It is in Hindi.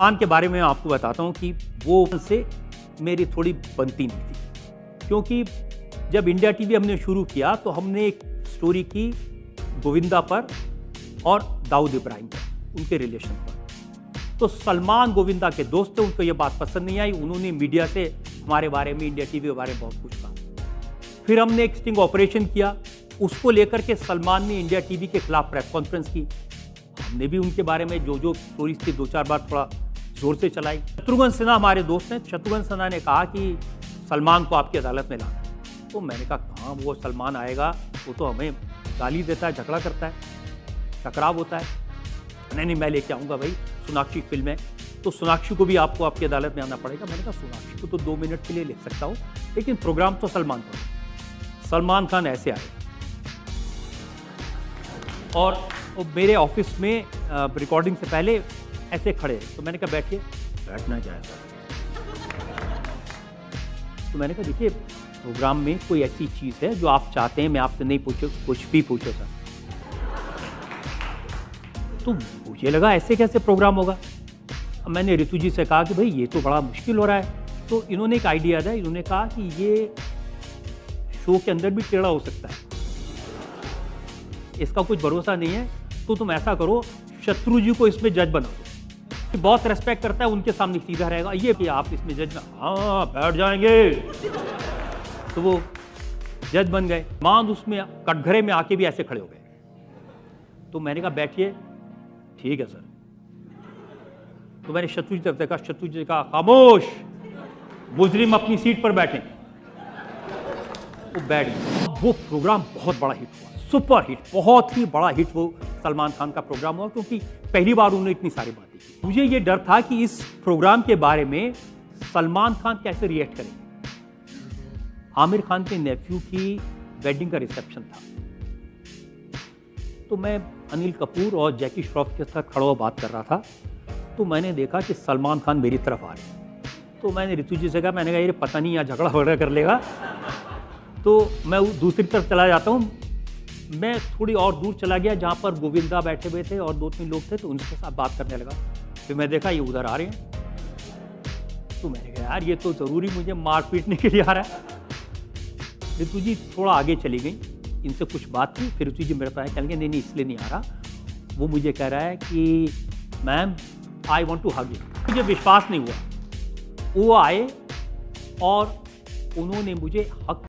खान के बारे में आपको बताता हूँ कि वो से मेरी थोड़ी बनती नहीं थी। क्योंकि जब इंडिया टीवी हमने शुरू किया तो हमने एक स्टोरी की गोविंदा पर और दाऊद इब्राहिम पर, उनके रिलेशन पर। तो सलमान गोविंदा के दोस्त थे, उनको ये बात पसंद नहीं आई। उन्होंने मीडिया से हमारे बारे में, इंडिया टीवी के बारे में बहुत कुछ कहा। फिर हमने एक स्टिंग ऑपरेशन किया। उसको लेकर के सलमान ने इंडिया टीवी के खिलाफ प्रेस कॉन्फ्रेंस की। हमने भी उनके बारे में जो जो स्टोरीज थी दो चार बार थोड़ा ज़ोर से चलाई। शत्रुघ्न सिन्हा हमारे दोस्त हैं। शत्रुघ्न सिन्हा ने कहा कि सलमान को आपकी अदालत में लाना। तो मैंने कहा, कहाँ वो सलमान आएगा? वो तो हमें गाली देता है, झगड़ा करता है। टकराव होता है। नहीं नहीं, मैं लेके आऊँगा भाई सोनाक्षी फ़िल्म है तो सोनाक्षी को भी आपको आपकी अदालत में आना पड़ेगा। मैंने कहा, सोनाक्षी को तो दो मिनट के लिए ले सकता हूँ, लेकिन प्रोग्राम तो सलमान पर सलमान खान ऐसे आए। और मेरे ऑफ़िस में रिकॉर्डिंग से पहले ऐसे खड़े। तो मैंने कहा बैठिए। बैठना जाए तो मैंने कहा देखिए प्रोग्राम में कोई ऐसी चीज़ है जो आप चाहते हैं मैं आपसे नहीं पूछो कुछ भी पूछो सर। तो मुझे लगा ऐसे कैसे प्रोग्राम होगा? अब मैंने ऋतु जी से कहा कि भाई ये तो बड़ा मुश्किल हो रहा है। तो इन्होंने एक आइडिया दिया इन्होंने कहा कि ये शो के अंदर भी टेढ़ा हो सकता है। इसका कुछ भरोसा नहीं है। तो तुम ऐसा करो शत्रु जी को इसमें जज बना दो बहुत रेस्पेक्ट करता है, उनके सामने सीधा रहेगा, ये कि आप इसमें जज ना हाँ बैठ जाएँगे। तो वो जज बन गए। मान उसमें, कटघरे में आके भी ऐसे खड़े हो गए। तो मैंने कहा, बैठिए। ठीक है, सर। तो मैंने शत्रु जी तरफ़ देखा शत्रु जी कहा, खामोश! मुजरिम अपनी सीट पर बैठे। वो बैठ गए। वो प्रोग्राम बहुत बड़ा हिट हुआ सुपर हिट बहुत ही बड़ा हिट वो सलमान खान का प्रोग्राम हुआ, क्योंकि पहली बार उन्होंने इतनी सारी बातें की। मुझे ये डर था कि इस प्रोग्राम के बारे में सलमान खान कैसे रिएक्ट करेंगे आमिर खान के नेफ्यू की वेडिंग का रिसेप्शन था। तो मैं अनिल कपूर और जैकी श्रॉफ के साथ खड़ा हुआ बात कर रहा था। तो मैंने देखा कि सलमान खान मेरी तरफ़ आ रहे हैं। तो मैंने ऋतु जी से कहा, मैंने कहा, ये पता नहीं, यहाँ झगड़ा वगड़ा कर लेगा। तो मैं दूसरी तरफ़ चला जाता हूँ। मैं थोड़ी और दूर चला गया जहाँ पर गोविंदा बैठे हुए थे और दो तीन लोग थे तो उनके साथ बात करने लगा। फिर मैं देखा, ये उधर आ रहे हैं। तो मैंने कहा, यार, ये तो ज़रूरी मुझे मार पीटने के लिए आ रहा है। ऋतु जी थोड़ा आगे चली गई। इनसे कुछ बात की फिर ऋतु जी मेरे पास कहने नहीं नहीं, इसलिए नहीं आ रहा। वो मुझे कह रहा है कि, ma'am I want to hug you मुझे विश्वास नहीं हुआ। वो आए और उन्होंने मुझे हक